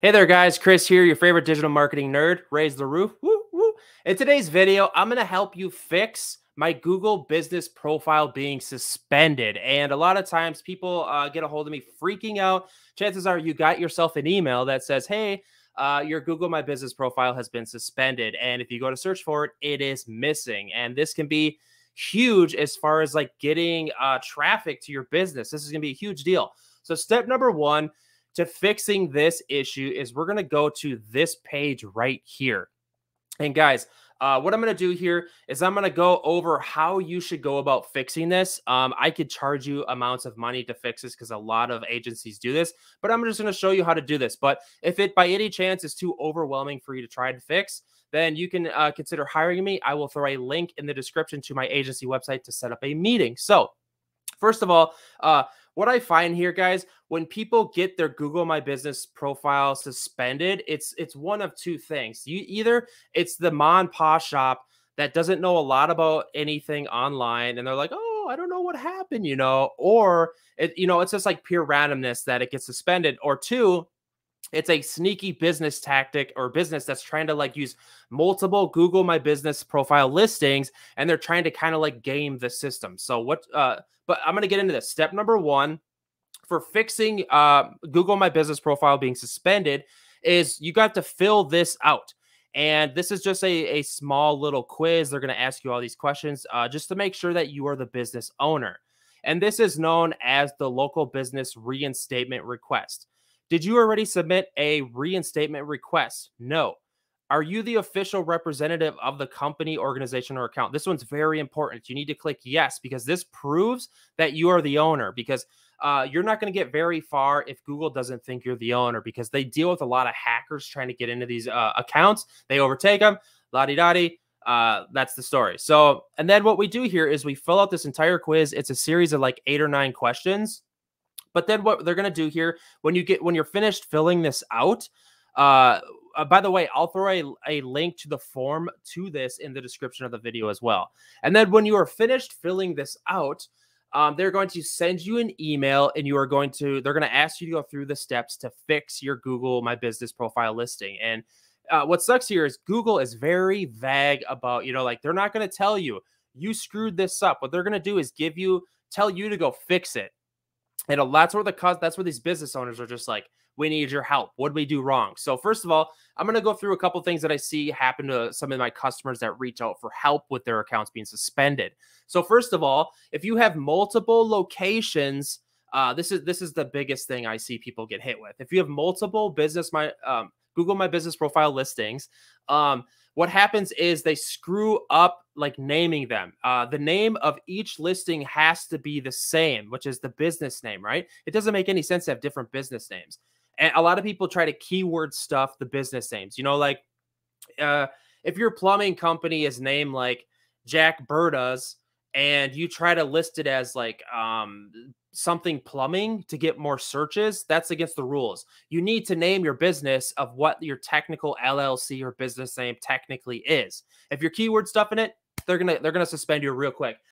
Hey there, guys. Chris here, your favorite digital marketing nerd. Raise the roof. Woo, woo. In today's video, I'm going to help you fix my Google business profile being suspended. And a lot of times people uh, get a hold of me freaking out. Chances are you got yourself an email that says, hey, uh, your Google My Business profile has been suspended. And if you go to search for it, it is missing. And this can be huge as far as like getting uh, traffic to your business. This is going to be a huge deal. So, step number one to fixing this issue is we're going to go to this page right here. And guys, uh, what I'm going to do here is I'm going to go over how you should go about fixing this. Um, I could charge you amounts of money to fix this because a lot of agencies do this, but I'm just going to show you how to do this. But if it by any chance is too overwhelming for you to try to fix, then you can uh, consider hiring me. I will throw a link in the description to my agency website to set up a meeting. So, first of all, uh, what I find here, guys, when people get their Google My Business profile suspended, it's it's one of two things. You either it's the mon pa shop that doesn't know a lot about anything online, and they're like, oh, I don't know what happened, you know, or it, you know, it's just like pure randomness that it gets suspended, or two, it's a sneaky business tactic or business that's trying to like use multiple Google My Business profile listings and they're trying to kind of like game the system. So what uh but I'm going to get into this. Step number one for fixing uh, Google My Business profile being suspended is you got to fill this out. And this is just a, a small little quiz. They're going to ask you all these questions uh, just to make sure that you are the business owner. And this is known as the local business reinstatement request. Did you already submit a reinstatement request? No. Are you the official representative of the company, organization, or account? This one's very important. You need to click yes because this proves that you are the owner. Because uh, you're not going to get very far if Google doesn't think you're the owner because they deal with a lot of hackers trying to get into these uh, accounts. They overtake them, la di da di. Uh, that's the story. So, and then what we do here is we fill out this entire quiz. It's a series of like eight or nine questions. But then what they're going to do here when you get when you're finished filling this out, uh, uh, by the way, I'll throw a, a link to the form to this in the description of the video as well. And then when you are finished filling this out, um, they're going to send you an email and you are going to, they're going to ask you to go through the steps to fix your Google My Business profile listing. And uh, what sucks here is Google is very vague about, you know, like they're not going to tell you you screwed this up. What they're going to do is give you, tell you to go fix it. And that's where the that's where these business owners are just like, we need your help. What did we do wrong? So, first of all, I'm going to go through a couple things that I see happen to some of my customers that reach out for help with their accounts being suspended. So, first of all, if you have multiple locations, uh, this is this is the biggest thing I see people get hit with. If you have multiple business my um, Google My Business profile listings, um, what happens is they screw up like naming them. Uh, the name of each listing has to be the same, which is the business name, right? It doesn't make any sense to have different business names. And a lot of people try to keyword stuff the business names. You know, like uh, if your plumbing company is named like Jack Berta's and you try to list it as like um, something plumbing to get more searches, that's against the rules. You need to name your business of what your technical LLC or business name technically is. If you're keyword stuff in it, they're gonna they're gonna suspend you real quick.